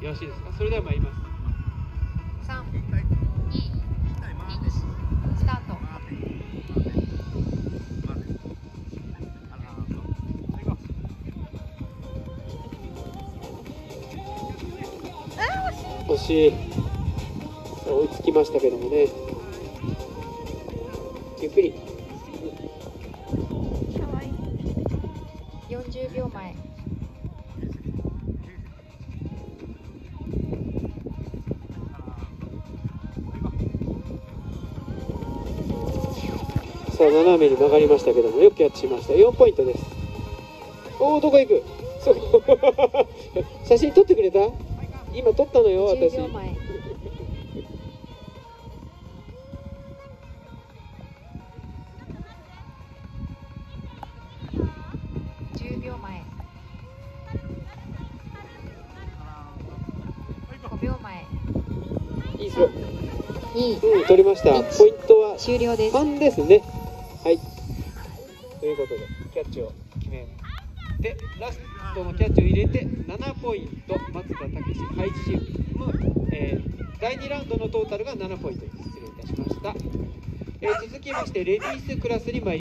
よろしいですか？それでは参ります。スタート。惜しい。追い。つきましたけどもねゆっくり四十秒前。さあ斜めに曲がりましたけどもよくキャッチしました。4ポイントです。おおどこ行く？そう。写真撮ってくれた？今撮ったのよ十私秒前。十秒前。五秒前。いいですよ。二、うん取りました。一ポイントは終了です。3ですねはい。ということでキャッチを決めでラストのキャッチを入れて7ポイント松田武史ハイチーム、えー第2ラウンドのトータルが7ポイント失礼いたしました、えー続きましてレディースクラスに参ります。